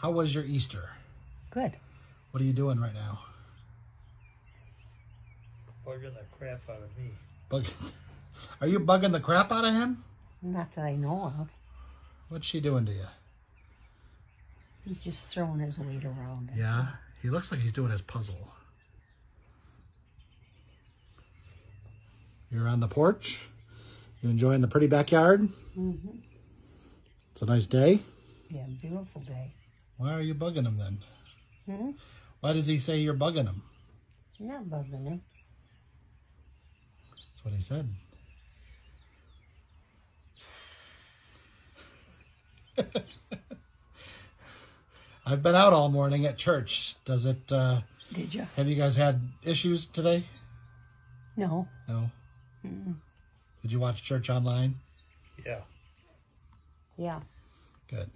How was your Easter? Good. What are you doing right now? Bugging the crap out of me. Bug- are you bugging the crap out of him? Not that I know of. What's she doing to you? He's just throwing his weight around. Yeah, all. he looks like he's doing his puzzle. You're on the porch. You enjoying the pretty backyard? Mm-hmm. It's a nice day. Yeah, beautiful day. Why are you bugging him then? Hmm? Why does he say you're bugging him? You're not bugging him. That's what he said. I've been out all morning at church. Does it, uh, Did you? have you guys had issues today? No. No. Did you watch church online? Yeah. Yeah. Good.